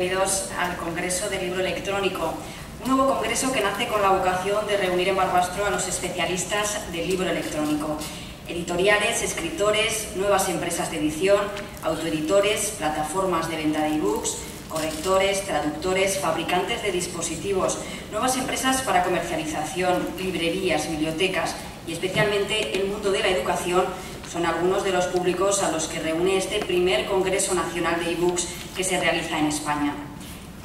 Bienvenidos al Congreso del Libro Electrónico, un nuevo congreso que nace con la vocación de reunir en Barbastro a los especialistas del libro electrónico, editoriales, escritores, nuevas empresas de edición, autoeditores, plataformas de venta de ebooks, correctores, traductores, fabricantes de dispositivos, nuevas empresas para comercialización, librerías, bibliotecas y especialmente el mundo de la educación son algunos de los públicos a los que reúne este primer Congreso Nacional de eBooks que se realiza en España.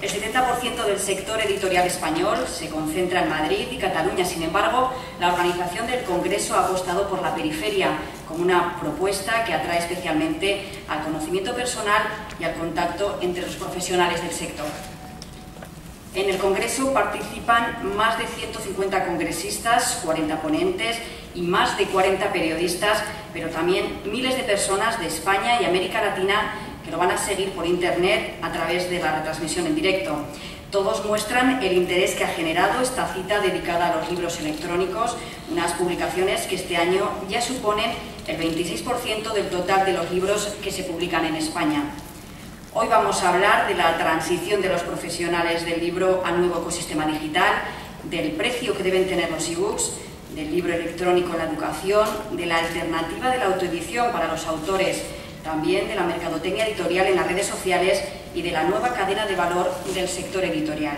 El 70% del sector editorial español se concentra en Madrid y Cataluña. Sin embargo, la organización del Congreso ha apostado por la periferia como una propuesta que atrae especialmente al conocimiento personal y al contacto entre los profesionales del sector. En el Congreso participan más de 150 congresistas, 40 ponentes y más de 40 periodistas, pero también miles de personas de España y América Latina que lo van a seguir por Internet a través de la retransmisión en directo. Todos muestran el interés que ha generado esta cita dedicada a los libros electrónicos, unas publicaciones que este año ya suponen el 26% del total de los libros que se publican en España. Hoy vamos a hablar de la transición de los profesionales del libro al nuevo ecosistema digital, del precio que deben tener los ebooks, del libro electrónico en la educación, de la alternativa de la autoedición para los autores, también de la mercadotecnia editorial en las redes sociales y de la nueva cadena de valor del sector editorial.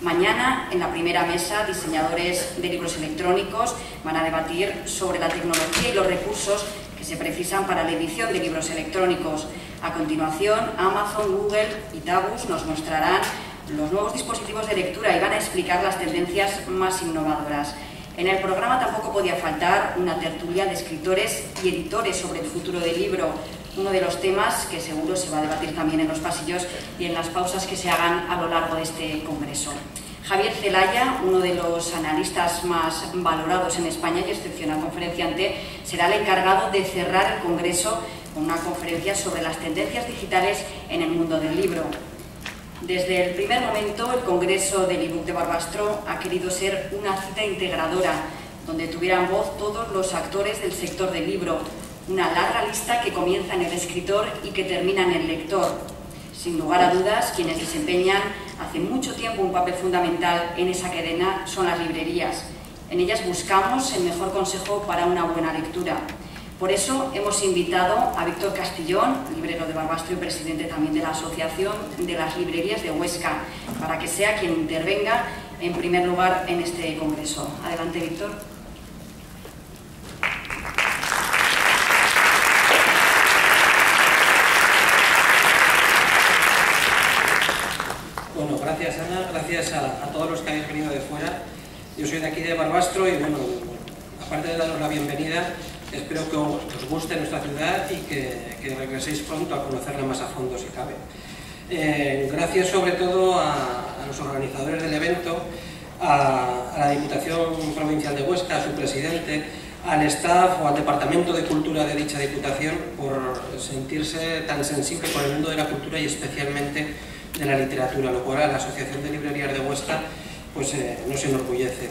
Mañana, en la primera mesa, diseñadores de libros electrónicos van a debatir sobre la tecnología y los recursos que se precisan para la edición de libros electrónicos. A continuación, Amazon, Google y Tabus nos mostrarán los nuevos dispositivos de lectura y van a explicar las tendencias más innovadoras. En el programa tampoco podía faltar una tertulia de escritores y editores sobre el futuro del libro, uno de los temas que seguro se va a debatir también en los pasillos y en las pausas que se hagan a lo largo de este congreso. Javier Celaya, uno de los analistas más valorados en España y excepcional conferenciante, será el encargado de cerrar el congreso con una conferencia sobre las tendencias digitales en el mundo del libro. Desde el primer momento, el Congreso del ebook de Barbastro ha querido ser una cita integradora, donde tuvieran voz todos los actores del sector del libro, una larga lista que comienza en el escritor y que termina en el lector. Sin lugar a dudas, quienes desempeñan hace mucho tiempo un papel fundamental en esa cadena son las librerías. En ellas buscamos el mejor consejo para una buena lectura. Por eso hemos invitado a Víctor Castillón, librero de Barbastro y presidente también de la Asociación de las Librerías de Huesca, para que sea quien intervenga en primer lugar en este congreso. Adelante, Víctor. Bueno, gracias Ana, gracias a, todos los que habéis venido de fuera. Yo soy de aquí de Barbastro y bueno, aparte de daros la bienvenida, Espero que os guste nuestra ciudad y que, regreséis pronto a conocerla más a fondo si cabe. Eh, gracias sobre todo a, los organizadores del evento, a, a, la Diputación Provincial de Huesca, a su presidente, al staff o al Departamento de Cultura de dicha Diputación por sentirse tan sensible con el mundo de la cultura y especialmente de la literatura, lo cual a la Asociación de Librerías de Huesca pues, eh, nos enorgullece.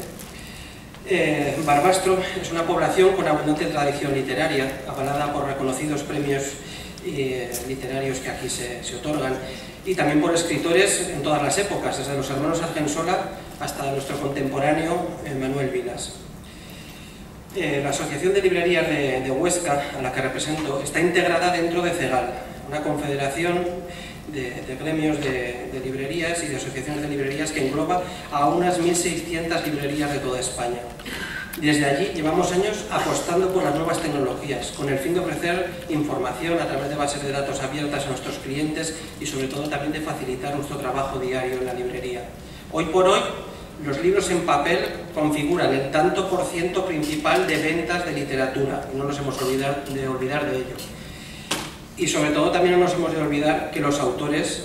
Eh, Barbastro es una población con abundante tradición literaria, avalada por reconocidos premios eh, literarios que aquí se, otorgan y también por escritores en todas las épocas, desde los hermanos Argensola hasta nuestro contemporáneo Manuel Vilas. Eh, la Asociación de Librerías de, de Huesca, a la que represento, está integrada dentro de CEGAL, una confederación de, de gremios de, librerías y de asociaciones de librerías que engloba a unas 1.600 librerías de toda España. Desde allí llevamos años apostando por las nuevas tecnologías, con el fin de ofrecer información a través de bases de datos abiertas a nuestros clientes y sobre todo también de facilitar nuestro trabajo diario en la librería. Hoy por hoy, los libros en papel configuran el tanto por ciento principal de ventas de literatura, no nos hemos olvidado de olvidar de ello. Y sobre todo también no nos hemos de olvidar que los autores,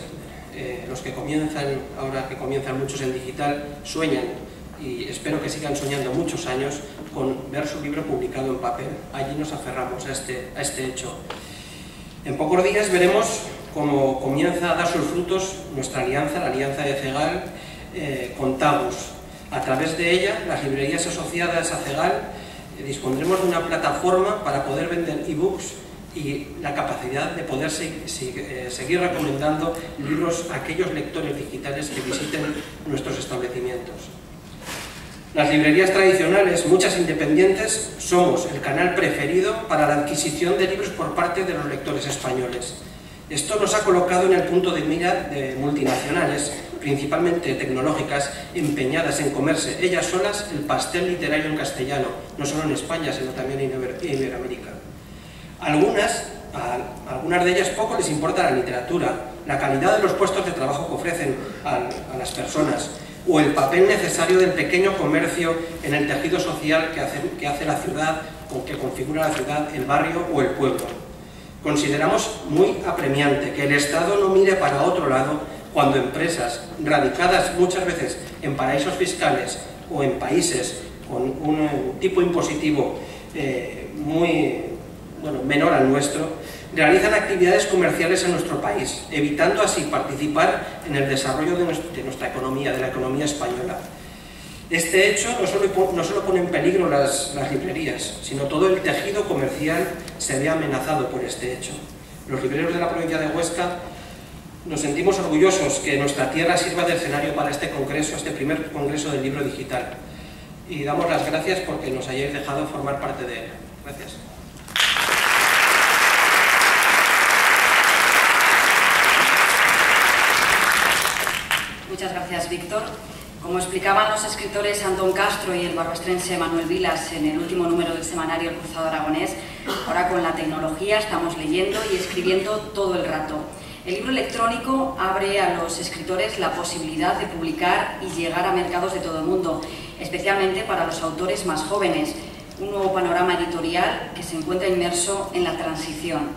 eh, los que comienzan, ahora que comienzan muchos en digital, sueñan y espero que sigan soñando muchos años con ver su libro publicado en papel. Allí nos aferramos a este, a este hecho. En pocos días veremos cómo comienza a dar sus frutos nuestra alianza, la alianza de CEGAL, eh, con Tabus. A través de ella, las librerías asociadas a CEGAL eh, dispondremos de una plataforma para poder vender ebooks y la capacidad de poder eh, seguir recomendando libros a aquellos lectores digitales que visiten nuestros establecimientos. Las librerías tradicionales, muchas independientes, somos el canal preferido para la adquisición de libros por parte de los lectores españoles. Esto nos ha colocado en el punto de mira de multinacionales, principalmente tecnológicas, empeñadas en comerse ellas solas el pastel literario en castellano, no solo en España, sino también en Iberoamérica. Algunas, algunas de ellas poco les importa la literatura, la calidad de los puestos de trabajo que ofrecen a, las personas, o el papel necesario del pequeño comercio en el tejido social que hace, que hace la ciudad, o que configura la ciudad, el barrio o el pueblo. Consideramos muy apremiante que el Estado no mire para otro lado cuando empresas radicadas muchas veces en paraísos fiscales o en países con un tipo impositivo eh, muy bueno, menor al nuestro, realizan actividades comerciales en nuestro país, evitando así participar en el desarrollo de nuestra economía, de la economía española. Este hecho no solo, pone en peligro las, librerías, sino todo el tejido comercial se ve amenazado por este hecho. Los libreros de la provincia de Huesca nos sentimos orgullosos que nuestra tierra sirva de escenario para este congreso, este primer congreso del libro digital. Y damos las gracias porque nos hayáis dejado formar parte de él. Gracias. Muchas gracias, Víctor. Como explicaban los escritores Antón Castro y el barbastrense Manuel Vilas en el último número del semanario El Cruzado Aragonés, ahora con la tecnología estamos leyendo y escribiendo todo el rato. El libro electrónico abre a los escritores la posibilidad de publicar y llegar a mercados de todo el mundo, especialmente para los autores más jóvenes, un nuevo panorama editorial que se encuentra inmerso en la transición.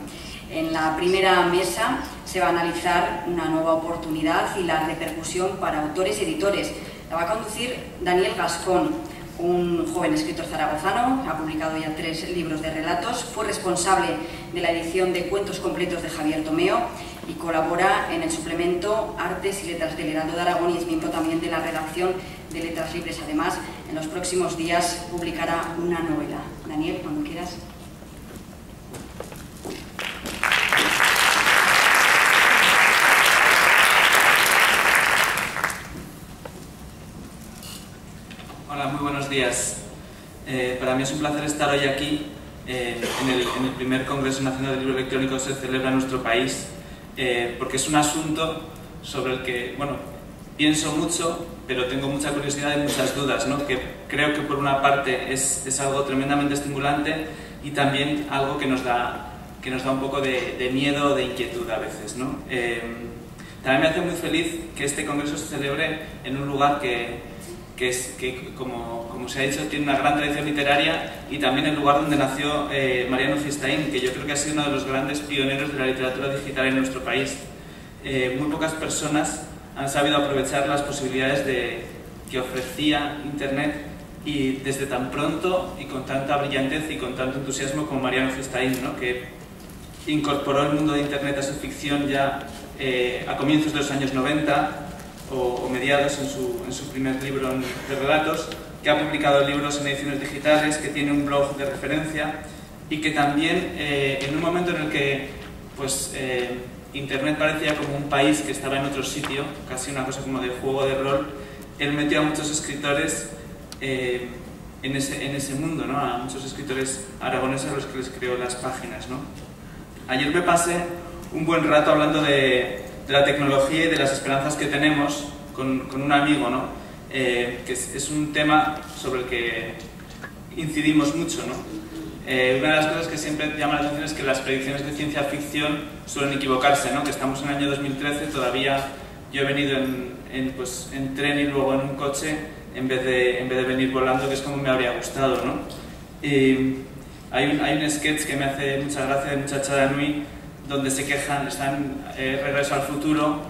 En la primera mesa se va a analizar una nueva oportunidad y la repercusión para autores y editores, la va a conducir Daniel Gascón, un joven escritor zaragozano, ha publicado ya tres libros de relatos, fue responsable de la edición de Cuentos completos de Javier Tomeo y colabora en el suplemento Artes y Letras del Heraldo de Aragón y es miembro también de la redacción de Letras Libres. Además, en los próximos días publicará una novela. Daniel, cuando quieras. muy buenos días. Eh, para mí es un placer estar hoy aquí eh, en, el, primer Congreso Nacional del Libro Electrónico que se celebra en nuestro país, eh, porque es un asunto sobre el que, bueno, pienso mucho, pero tengo mucha curiosidad y muchas dudas, ¿no? que creo que por una parte es, es, algo tremendamente estimulante y también algo que nos da, que nos da un poco de, de miedo, de inquietud a veces. ¿no? también me hace muy feliz que este congreso se celebre en un lugar que, que, es, que como, como, se ha dicho, tiene una gran tradición literaria y también el lugar donde nació eh, Mariano Fistain, que yo creo que ha sido uno de los grandes pioneros de la literatura digital en nuestro país. Eh, muy pocas personas han sabido aprovechar las posibilidades de, que ofrecía Internet y desde tan pronto y con tanta brillantez y con tanto entusiasmo como Mariano Fistain, ¿no? que incorporó el mundo de Internet a su ficción ya eh, a comienzos de los años 90 o, mediados en su, en su, primer libro de relatos, que ha publicado libros en ediciones digitales, que tiene un blog de referencia y que también eh, en un momento en el que pues, eh, Internet parecía como un país que estaba en otro sitio, casi una cosa como de juego de rol, él metió a muchos escritores eh, en, ese, en ese mundo, ¿no? a muchos escritores aragoneses a los que les creó las páginas. ¿no? Ayer me pasé un buen rato hablando de, de la tecnología y de las esperanzas que tenemos con, con un amigo, ¿no? Eh, que es, un tema sobre el que incidimos mucho. ¿no? Eh, una de las cosas que siempre llama la atención es que las predicciones de ciencia ficción suelen equivocarse, ¿no? que estamos en el año 2013, todavía yo he venido en, en, pues, en tren y luego en un coche en vez, de, en vez de venir volando, que es como me habría gustado. ¿no? Hay, un, hay un sketch que me hace mucha gracia de Muchacha Nui donde se quejan, están eh, regreso al futuro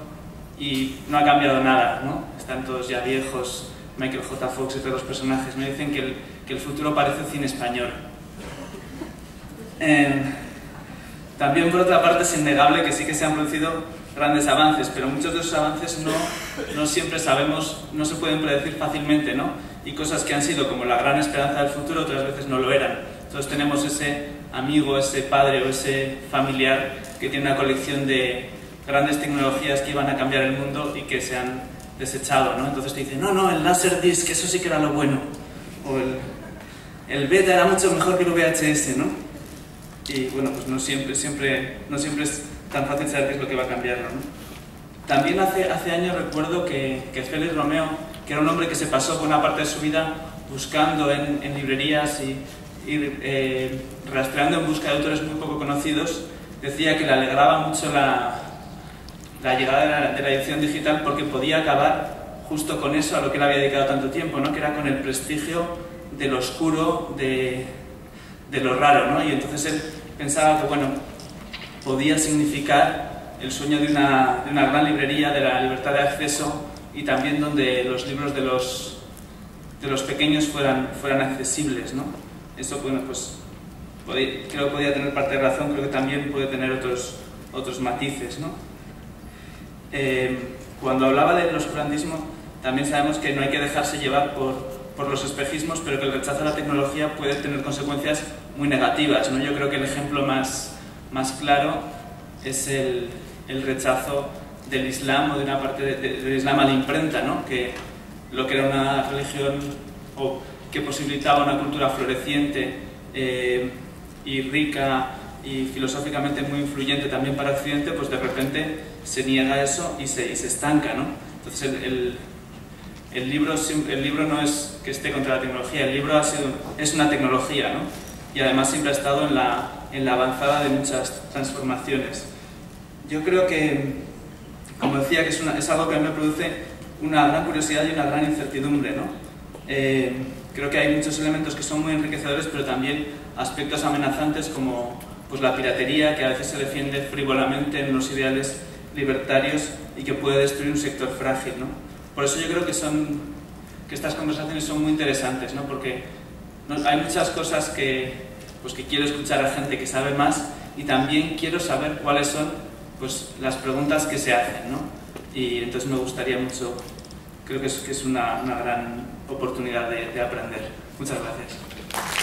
y no ha cambiado nada, ¿no? Están todos ya viejos, Michael J. Fox y todos los personajes. Me dicen que el, que el futuro parece cine español. Em, también, por otra parte, es innegable que sí que se han producido grandes avances, pero muchos de esos avances no, no siempre sabemos, no se pueden predecir fácilmente, ¿no? Y cosas que han sido como la gran esperanza del futuro otras veces no lo eran. Entonces tenemos ese amigo, ese padre o ese familiar que tiene una colección de grandes tecnologías que iban a cambiar el mundo y que se han desechado, ¿no? Entonces te dicen, no, no, el Laserdisc, eso sí que era lo bueno. O el, el beta era mucho mejor que el VHS, ¿no? Y bueno, pues no siempre, siempre, no siempre es tan fácil saber qué es lo que va a cambiar, ¿no? También hace, hace años recuerdo que, que Félix Romeo, que era un hombre que se pasó buena parte de su vida buscando en, en librerías y, y eh, rastreando en busca de autores muy poco conocidos, decía que le alegraba mucho la, la llegada de la, de edición digital porque podía acabar justo con eso a lo que él había dedicado tanto tiempo, ¿no? que era con el prestigio de lo oscuro, de, de lo raro. ¿no? Y entonces él pensaba que bueno, podía significar el sueño de una, de una gran librería, de la libertad de acceso y también donde los libros de los, de los pequeños fueran, fueran accesibles. ¿no? Eso bueno, pues, creo que podía tener parte de razón, creo que también puede tener otros, otros matices. ¿no? Eh, cuando hablaba del oscurantismo, también sabemos que no hay que dejarse llevar por, por los espejismos, pero que el rechazo a la tecnología puede tener consecuencias muy negativas. ¿no? Yo creo que el ejemplo más, más claro es el, el rechazo del Islam o de una parte de, de, del Islam a la imprenta, ¿no? que lo que era una religión o que posibilitaba una cultura floreciente eh, y rica y filosóficamente muy influyente también para Occidente, pues de repente se niega eso y se, y se estanca. ¿no? Entonces el, el, el, libro, el libro no es que esté contra la tecnología, el libro ha sido, es una tecnología ¿no? y además siempre ha estado en la, en la avanzada de muchas transformaciones. Yo creo que, como decía, que es, una, es algo que me produce una gran curiosidad y una gran incertidumbre. ¿no? Eh, creo que hay muchos elementos que son muy enriquecedores, pero también aspectos amenazantes como pues, la piratería, que a veces se defiende frívolamente en los ideales libertarios y que puede destruir un sector frágil. ¿no? Por eso yo creo que, son, que estas conversaciones son muy interesantes, ¿no? porque hay muchas cosas que, pues, que quiero escuchar a gente que sabe más y también quiero saber cuáles son pues, las preguntas que se hacen. ¿no? Y entonces me gustaría mucho, creo que es, que es una, una gran oportunidad de, de aprender. Muchas gracias.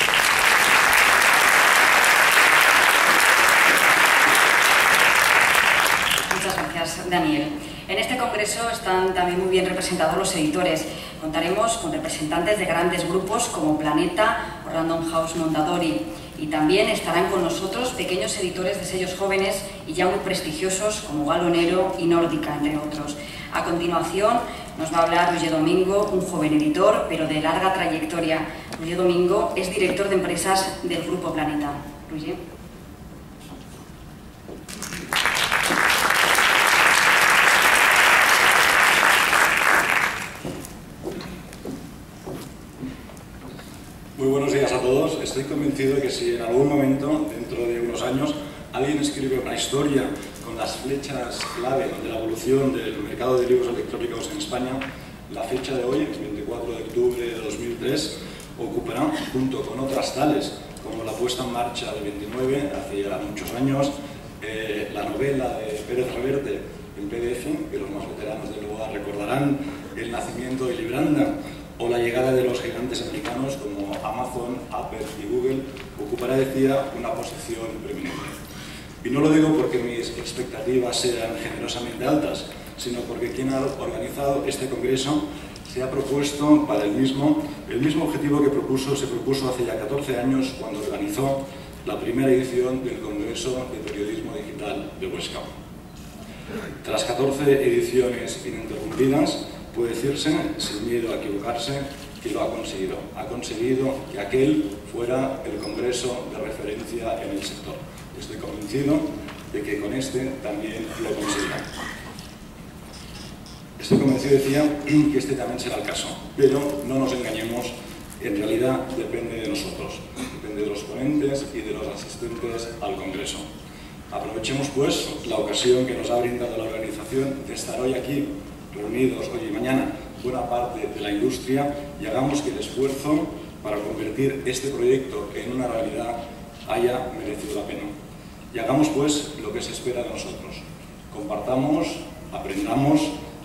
Daniel. En este congreso están también muy bien representados los editores. Contaremos con representantes de grandes grupos como Planeta o Random House Mondadori. Y también estarán con nosotros pequeños editores de sellos jóvenes y ya muy prestigiosos como Galonero y Nórdica, entre otros. A continuación nos va a hablar Roger Domingo, un joven editor, pero de larga trayectoria. Roger Domingo es director de empresas del Grupo Planeta. Roger. Muy buenos días a todos. Estoy convencido de que si en algún momento, dentro de unos años, alguien escribe una historia con las flechas clave de la evolución del mercado de libros electrónicos en España, la fecha de hoy, 24 de octubre de 2003, ocupará, junto con otras tales, como la puesta en marcha de 29, hace ya muchos años, eh, la novela de Pérez Reverte en PDF, que los más veteranos de luego recordarán, El nacimiento de Libranda, o la llegada de los gigantes americanos como Amazon, Apple y Google ocupará, decía, una posición preeminente. Y no lo digo porque mis expectativas sean generosamente altas, sino porque quien ha organizado este congreso se ha propuesto para el mismo, el mismo objetivo que propuso, se propuso hace ya 14 años cuando organizó la primera edición del Congreso de Periodismo Digital de Huesca. Tras 14 ediciones ininterrumpidas, puede decirse, sin miedo a equivocarse, que lo ha conseguido. Ha conseguido que aquel fuera el congreso de referencia en el sector. Estoy convencido de que con este también lo conseguirá. Estoy convencido, decía, que este también será el caso, pero no nos engañemos, en realidad depende de nosotros, depende de los ponentes y de los asistentes al congreso. Aprovechemos pues la ocasión que nos ha brindado la organización de estar hoy aquí reunidos hoy y mañana buena parte de la industria y hagamos que el esfuerzo para convertir este proyecto en una realidad haya merecido la pena. Y hagamos pues lo que se espera de nosotros. Compartamos, aprendamos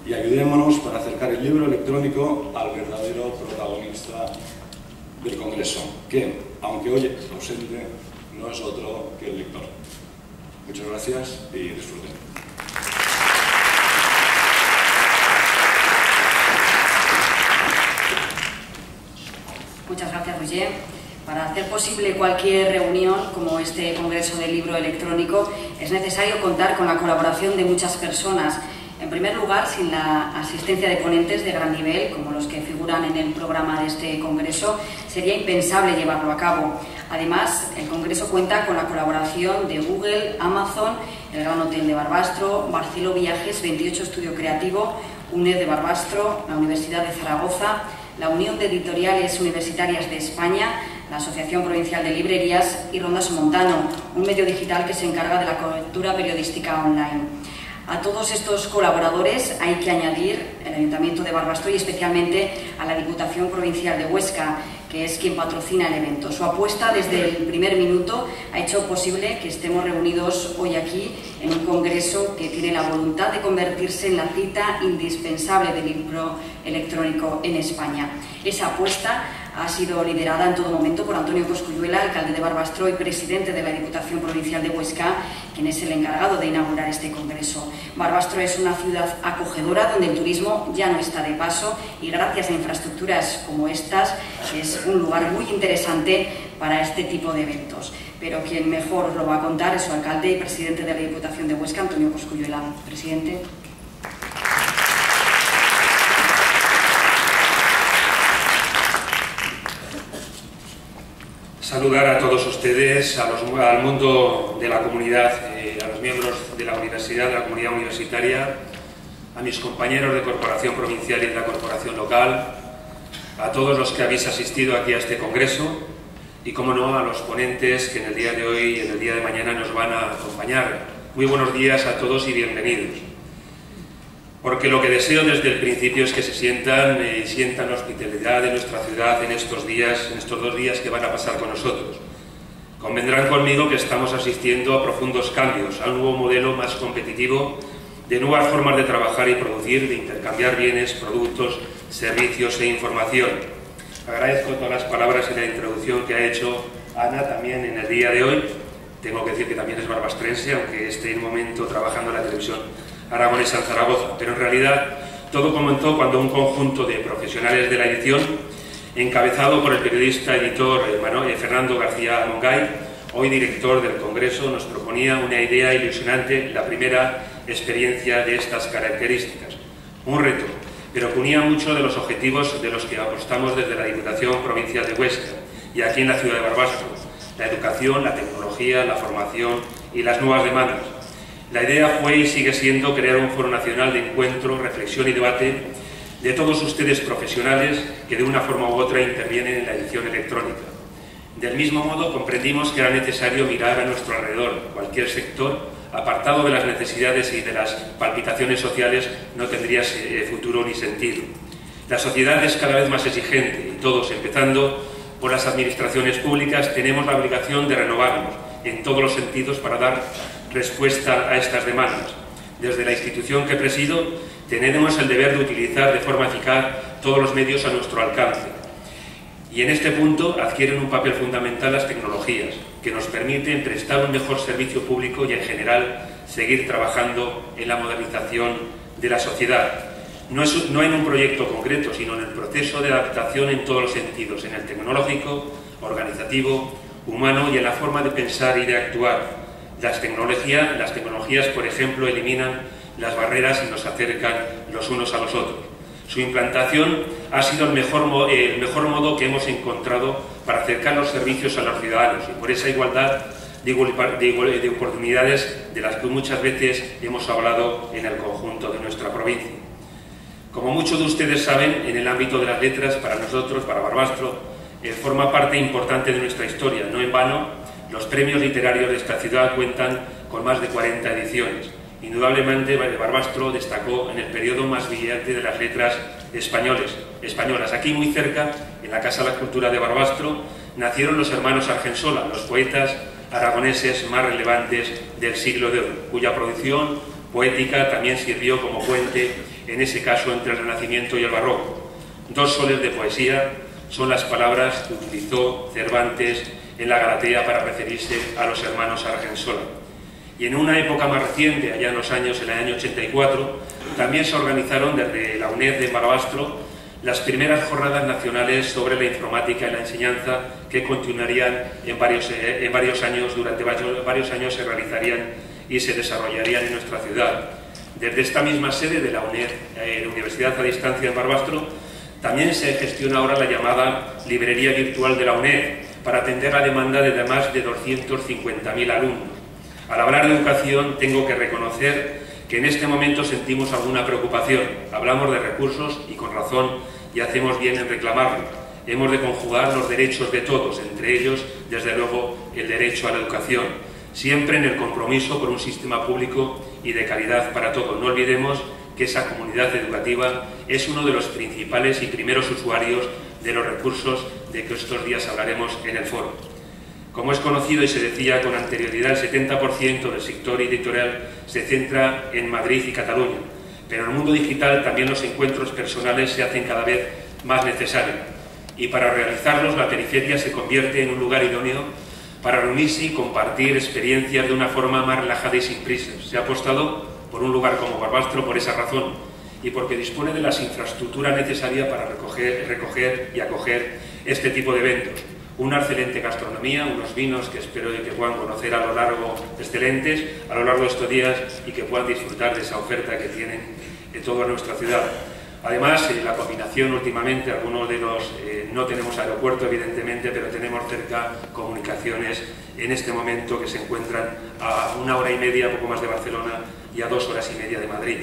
y ayudémonos para acercar el libro electrónico al verdadero protagonista del Congreso, que, aunque hoy ausente, no es otro que el lector. Muchas gracias y disfruten. Muchas gracias, Roger. Para hacer posible cualquier reunión como este Congreso del Libro Electrónico es necesario contar con la colaboración de muchas personas. En primer lugar, sin la asistencia de ponentes de gran nivel, como los que figuran en el programa de este Congreso, sería impensable llevarlo a cabo. Además, el Congreso cuenta con la colaboración de Google, Amazon, el Gran Hotel de Barbastro, Barcelo Viajes, 28 Estudio Creativo, UNED de Barbastro, la Universidad de Zaragoza, la Unión de Editoriales Universitarias de España, la Asociación Provincial de Librerías y Rondas Montano, un medio digital que se encarga de la cobertura periodística online. A todos estos colaboradores hay que añadir el Ayuntamiento de Barbastro y especialmente a la Diputación Provincial de Huesca, que es quien patrocina el evento. Su apuesta desde el primer minuto ha hecho posible que estemos reunidos hoy aquí en un congreso que tiene la voluntad de convertirse en la cita indispensable del libro electrónico en España. Esa apuesta ha sido liderada en todo momento por Antonio Coscuyuela, alcalde de Barbastro y presidente de la Diputación Provincial de Huesca, quien es el encargado de inaugurar este congreso. Barbastro es una ciudad acogedora donde el turismo ya no está de paso y gracias a infraestructuras como estas es un lugar muy interesante para este tipo de eventos. Pero quien mejor lo va a contar es su alcalde y presidente de la Diputación de Huesca, Antonio Coscuyuela. Presidente. Saludar a todos ustedes, al mundo de la comunidad, eh, a los miembros de la universidad, de la comunidad universitaria, a mis compañeros de corporación provincial y de la corporación local, a todos los que habéis asistido aquí a este congreso y, como no, a los ponentes que en el día de hoy y en el día de mañana nos van a acompañar. Muy buenos días a todos y bienvenidos porque lo que deseo desde el principio es que se sientan y sientan la hospitalidad de nuestra ciudad en estos días, en estos dos días que van a pasar con nosotros. Convendrán conmigo que estamos asistiendo a profundos cambios, a un nuevo modelo más competitivo, de nuevas formas de trabajar y producir, de intercambiar bienes, productos, servicios e información. Agradezco todas las palabras y la introducción que ha hecho Ana también en el día de hoy. Tengo que decir que también es barbastrense, aunque esté en un momento trabajando en la televisión aragonesa en Zaragoza, pero en realidad todo comenzó cuando un conjunto de profesionales de la edición, encabezado por el periodista editor Manuel, Fernando García Mongay, hoy director del Congreso, nos proponía una idea ilusionante, la primera experiencia de estas características. Un reto, pero unía mucho de los objetivos de los que apostamos desde la Diputación Provincial de Huesca y aquí en la ciudad de Barbastro, la educación, la tecnología, la formación y las nuevas demandas la idea fue y sigue siendo crear un foro nacional de encuentro, reflexión y debate de todos ustedes profesionales que de una forma u otra intervienen en la edición electrónica. Del mismo modo, comprendimos que era necesario mirar a nuestro alrededor. Cualquier sector, apartado de las necesidades y de las palpitaciones sociales, no tendría eh, futuro ni sentido. La sociedad es cada vez más exigente y todos, empezando por las administraciones públicas, tenemos la obligación de renovarnos en todos los sentidos para dar respuesta a estas demandas. Desde la institución que presido, tenemos el deber de utilizar de forma eficaz todos los medios a nuestro alcance. Y en este punto adquieren un papel fundamental las tecnologías, que nos permiten prestar un mejor servicio público y, en general, seguir trabajando en la modernización de la sociedad. No, es, no en un proyecto concreto, sino en el proceso de adaptación en todos los sentidos, en el tecnológico, organizativo, humano y en la forma de pensar y de actuar, las tecnologías, las tecnologías, por ejemplo, eliminan las barreras y nos acercan los unos a los otros. Su implantación ha sido el mejor, modo que hemos encontrado para acercar los servicios a los ciudadanos y por esa igualdad de, de oportunidades de las que muchas veces hemos hablado en el conjunto de nuestra provincia. Como muchos de ustedes saben, en el ámbito de las letras, para nosotros, para Barbastro, eh, forma parte importante de nuestra historia. No en vano, los premios literarios de esta ciudad cuentan con más de 40 ediciones. Indudablemente, Barbastro destacó en el periodo más brillante de las letras españoles, españolas. Aquí, muy cerca, en la Casa de la Cultura de Barbastro, nacieron los hermanos Argensola, los poetas aragoneses más relevantes del siglo de oro, cuya producción poética también sirvió como puente, en ese caso, entre el Renacimiento y el Barroco. Dos soles de poesía son las palabras que utilizó Cervantes en la Galatea para referirse a los hermanos Argensola. Y en una época más reciente, allá en los años, en el año 84, también se organizaron desde la UNED de Barbastro las primeras jornadas nacionales sobre la informática y la enseñanza que continuarían en varios, eh, en varios años, durante varios, años se realizarían y se desarrollarían en nuestra ciudad. Desde esta misma sede de la UNED, eh, la Universidad a Distancia de Barbastro, también se gestiona ahora la llamada Librería Virtual de la UNED para atender la demanda de más de 250.000 alumnos. Al hablar de educación tengo que reconocer que en este momento sentimos alguna preocupación. Hablamos de recursos y con razón y hacemos bien en reclamarlo. Hemos de conjugar los derechos de todos, entre ellos, desde luego, el derecho a la educación, siempre en el compromiso por un sistema público y de calidad para todos. No olvidemos que esa comunidad educativa es uno de los principales y primeros usuarios de los recursos de que estos días hablaremos en el foro. Como es conocido y se decía con anterioridad, el 70% del sector editorial se centra en Madrid y Cataluña, pero en el mundo digital también los encuentros personales se hacen cada vez más necesarios y para realizarlos la periferia se convierte en un lugar idóneo para reunirse y compartir experiencias de una forma más relajada y sin prisas. Se ha apostado por un lugar como Barbastro por esa razón y porque dispone de las infraestructuras necesarias para recoger, recoger y acoger este tipo de eventos. Una excelente gastronomía, unos vinos que espero que puedan conocer a lo largo, excelentes, a lo largo de estos días y que puedan disfrutar de esa oferta que tienen en toda nuestra ciudad. Además, eh, la combinación últimamente, algunos de los, eh, no tenemos aeropuerto evidentemente, pero tenemos cerca comunicaciones en este momento que se encuentran a una hora y media, poco más de Barcelona, y a dos horas y media de Madrid.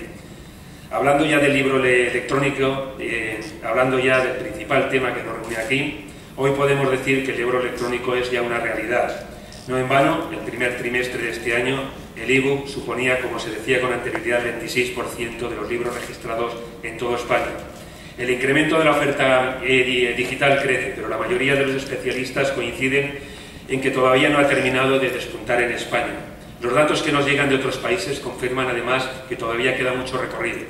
Hablando ya del libro electrónico, eh, hablando ya del principal tema que nos reúne aquí, hoy podemos decir que el libro electrónico es ya una realidad. No en vano, el primer trimestre de este año, el ebook suponía, como se decía con anterioridad, el 26% de los libros registrados en toda España. El incremento de la oferta eh, digital crece, pero la mayoría de los especialistas coinciden en que todavía no ha terminado de despuntar en España. Los datos que nos llegan de otros países confirman además que todavía queda mucho recorrido.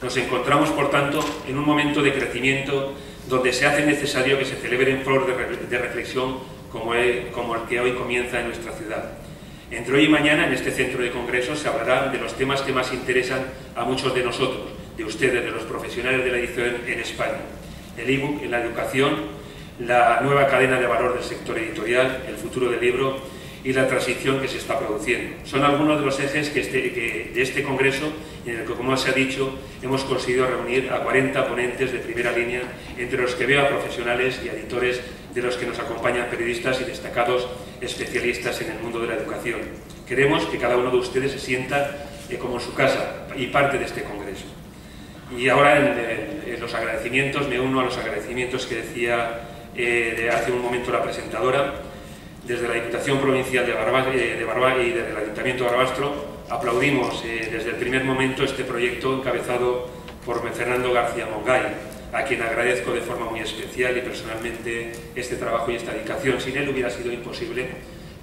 Nos encontramos, por tanto, en un momento de crecimiento donde se hace necesario que se celebren foros de reflexión como el que hoy comienza en nuestra ciudad. Entre hoy y mañana, en este centro de congresos, se hablará de los temas que más interesan a muchos de nosotros, de ustedes, de los profesionales de la edición en España. El ebook la educación, la nueva cadena de valor del sector editorial, el futuro del libro y la transición que se está produciendo. Son algunos de los ejes que este, de este Congreso en el que, como se ha dicho, hemos conseguido reunir a 40 ponentes de primera línea, entre los que veo a profesionales y editores de los que nos acompañan periodistas y destacados especialistas en el mundo de la educación. Queremos que cada uno de ustedes se sienta eh, como en su casa y parte de este Congreso. Y ahora en, los agradecimientos, me uno a los agradecimientos que decía eh, hace un momento la presentadora, desde la Diputación Provincial de Barba, eh, de y desde el Ayuntamiento de Barbastro aplaudimos eh, desde el primer momento este proyecto encabezado por Fernando García Mongay, a quien agradezco de forma muy especial y personalmente este trabajo y esta dedicación. Sin él hubiera sido imposible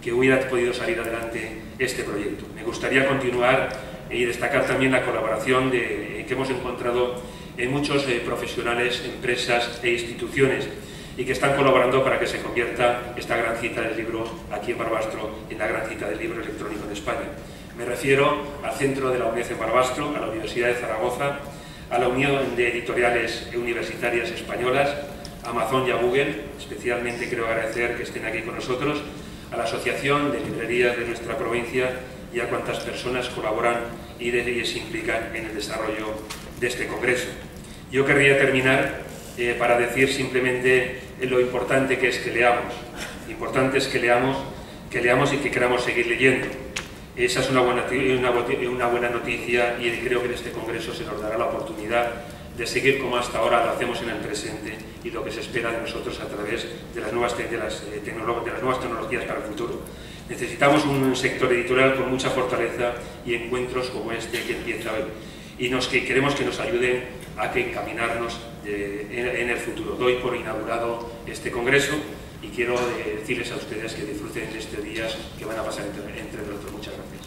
que hubiera podido salir adelante este proyecto. Me gustaría continuar y destacar también la colaboración que hemos encontrado en muchos eh, profesionales, empresas e instituciones y que están colaborando para que se convierta esta gran cita del libro aquí en Barbastro en la gran cita del libro electrónico en España. Me refiero al centro de la UNED en Barbastro, a la Universidad de Zaragoza, a la Unión de Editoriales Universitarias Españolas, a Amazon y a Google, especialmente quiero agradecer que estén aquí con nosotros, a la Asociación de Librerías de nuestra provincia y a cuantas personas colaboran y, se implican en el desarrollo de este Congreso. Yo querría terminar eh, para decir simplemente lo importante que es que leamos. Importante es que leamos, que leamos y que queramos seguir leyendo. Esa es una buena, noticia y creo que en este Congreso se nos dará la oportunidad de seguir como hasta ahora lo hacemos en el presente y lo que se espera de nosotros a través de las nuevas, eh, tecnologías para el futuro. Necesitamos un sector editorial con mucha fortaleza y encuentros como este que empieza hoy y nos, que queremos que nos ayuden a que encaminarnos en, el futuro. Doy por inaugurado este congreso y quiero eh, decirles a ustedes que disfruten de estos días que van a pasar entre, entre nosotros. Muchas gracias.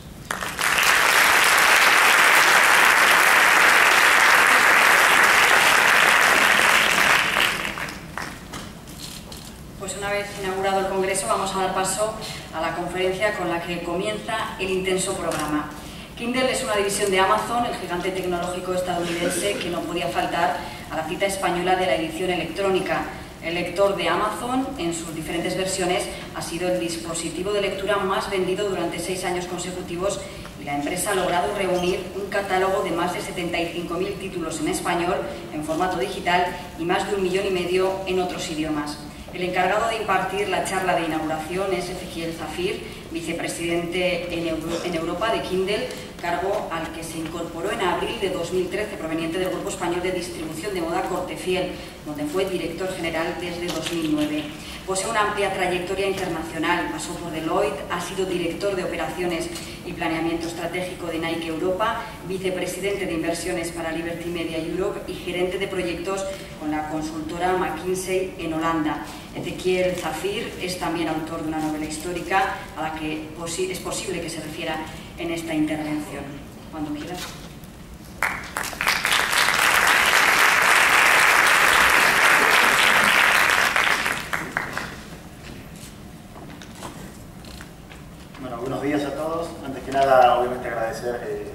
Pues una vez inaugurado el Congreso vamos a dar paso a la conferencia con la que comienza el intenso programa. Kindle es una división de Amazon, el gigante tecnológico estadounidense que no podía faltar a la cita española de la edición electrónica. El lector de Amazon, en sus diferentes versiones, ha sido el dispositivo de lectura más vendido durante seis años consecutivos y la empresa ha logrado reunir un catálogo de más de 75.000 títulos en español, en formato digital, y más de un millón y medio en otros idiomas. El encargado de impartir la charla de inauguración es Ezequiel Zafir, vicepresidente en, Europa de Kindle, cargo al que se incorporó en abril de 2013 proveniente del Grupo Español de Distribución de Moda Cortefiel, donde fue director general desde 2009. Posee una amplia trayectoria internacional, pasó por Deloitte, ha sido director de operaciones y planeamiento estratégico de Nike Europa, vicepresidente de inversiones para Liberty Media Europe y gerente de proyectos con la consultora McKinsey en Holanda. Ezequiel Zafir es también autor de una novela histórica a la que es posible que se refiera en esta intervención. Cuando quieras. días a todos. Antes que nada, obviamente agradecer eh,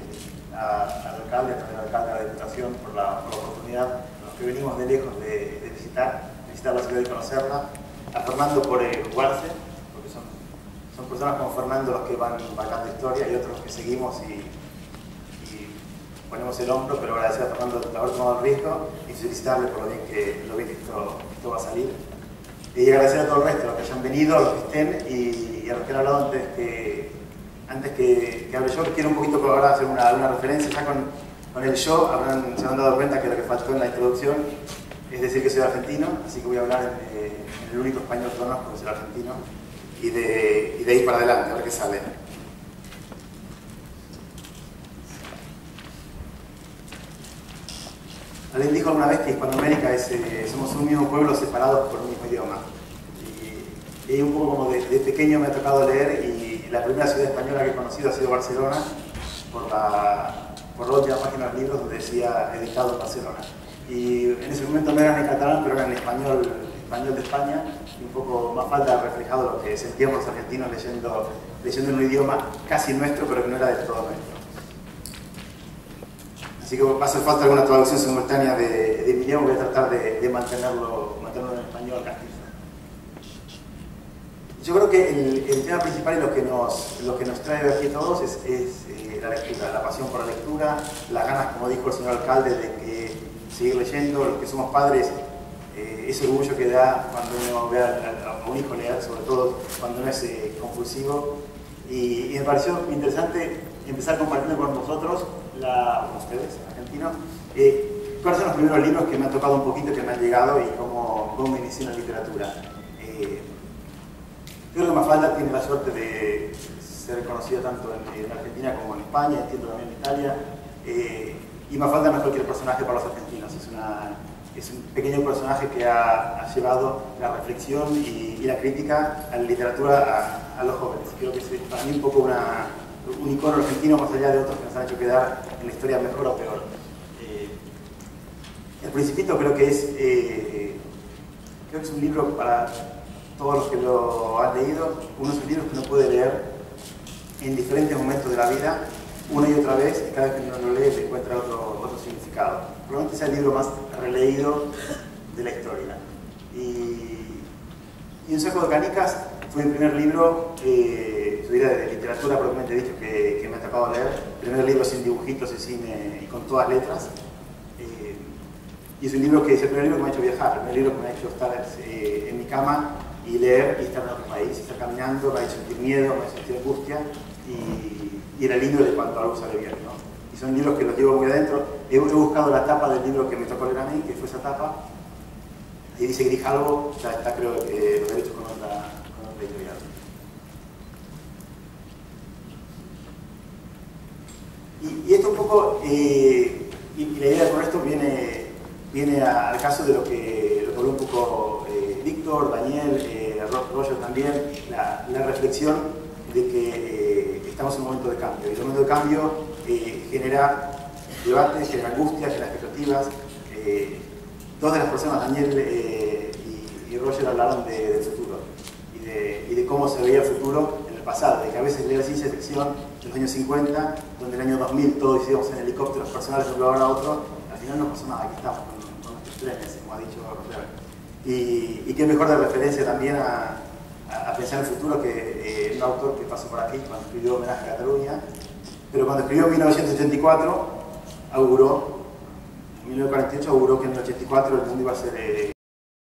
al alcalde, al alcalde de la Diputación por la, oportunidad, los que venimos de lejos de, visitar, visitar la ciudad y conocerla, a Fernando por eh, jugarse, personas como Fernando los que van marcando historia y otros que seguimos y, ponemos el hombro, pero agradecer a Fernando por haber tomado el riesgo y felicitarle por lo bien que, lo bien que esto, va a salir. Y agradecer a todo el resto, los que hayan venido, los que estén y, y a los que han hablado antes que, antes que, hable yo, quiero un poquito ahora hacer una, una referencia. Ya con, con, el yo, habrán, se han dado cuenta que lo que faltó en la introducción es decir que soy argentino, así que voy a hablar en, el único español que conozco, que es el argentino, y de, y de ahí para adelante, a ver qué sale. Alguien dijo alguna vez que Hispanoamérica es, eh, somos un mismo pueblo separados por un mismo idioma. Y, y un poco como de, de, pequeño me ha tocado leer y la primera ciudad española que he conocido ha sido Barcelona, por la, por la última página del libro donde decía editado en Barcelona. Y en ese momento no era en catalán, pero era en español, español de España, y un poco más falta reflejado lo que sentíamos los argentinos leyendo, leyendo en un idioma casi nuestro, pero que no era del todo nuestro. Así que va a hacer falta alguna traducción simultánea de, de mi idioma, voy a tratar de, de mantenerlo, mantenerlo en español castizo. Yo creo que el, tema principal y lo que nos, lo que nos trae aquí a todos es, eh, la lectura, la pasión por la lectura, las ganas, como dijo el señor alcalde, de que seguir leyendo, los que somos padres, eh, ese orgullo que da cuando uno ve a, un hijo leer, sobre todo cuando uno es eh, compulsivo. Y, me pareció interesante empezar compartiendo con nosotros, la, con ustedes, argentinos, cuáles son los primeros libros que me han tocado un poquito, que me han llegado y cómo, cómo me inicié en la literatura. Creo que Mafalda tiene la suerte de ser conocida tanto en, Argentina como en España, entiendo también en Italia. Eh, y Mafalda no es cualquier personaje para los argentinos, es, una, es un pequeño personaje que ha, llevado la reflexión y, la crítica a la literatura a, los jóvenes. Creo que es para mí un poco un icono argentino más allá de otros que nos han hecho quedar en la historia mejor o peor. Eh, el Principito creo que es, eh, creo que es un libro para todos los que lo han leído, uno de esos libros que uno puede leer en diferentes momentos de la vida, una y otra vez, y cada vez que uno lo lee se encuentra otro significado. Probablemente sea el libro más releído de la historia. Y, Un saco de canicas fue el primer libro, eh, de literatura propiamente dicho, que, me ha tocado leer. El primer libro sin dibujitos y, sin, y con todas letras. Eh, y es un libro que es el primer libro que me ha hecho viajar, el primer libro que me ha hecho estar eh, en mi cama y leer y estar en otro país, estar caminando, me ha hecho sentir miedo, me ha hecho sentir angustia y, era lindo de cuando algo sale bien. ¿no? Y son libros que los llevo muy adentro. He, buscado la tapa del libro que me tocó leer a mí, que fue esa tapa, y dice Grijalvo, ya está creo que los derechos con otra, con otra editorial. Y, y, esto un poco, eh, y, la idea con esto viene, viene al caso de lo que, lo habló un poco eh, Víctor, Daniel, eh, Roger también, la, reflexión de que eh, estamos en un momento de cambio. Y el momento de cambio eh, genera debates, genera angustias, genera expectativas. Eh, dos de las personas, Daniel y, Roger, hablaron del futuro y de, y de cómo se veía el futuro en el pasado, de que a veces leer ciencia ficción de los años 50, donde en el año 2000 todos hicimos en helicópteros personales de un lugar a otro, al final no pasó nada, aquí estamos con, con nuestros trenes, como ha dicho Roger. Y, y qué mejor de referencia también a, a, a pensar en el futuro que eh, un autor que pasó por aquí cuando escribió Homenaje a Cataluña, pero cuando escribió en 1984, auguró, en 1948 auguró que en el 84 el mundo iba a ser... Eh,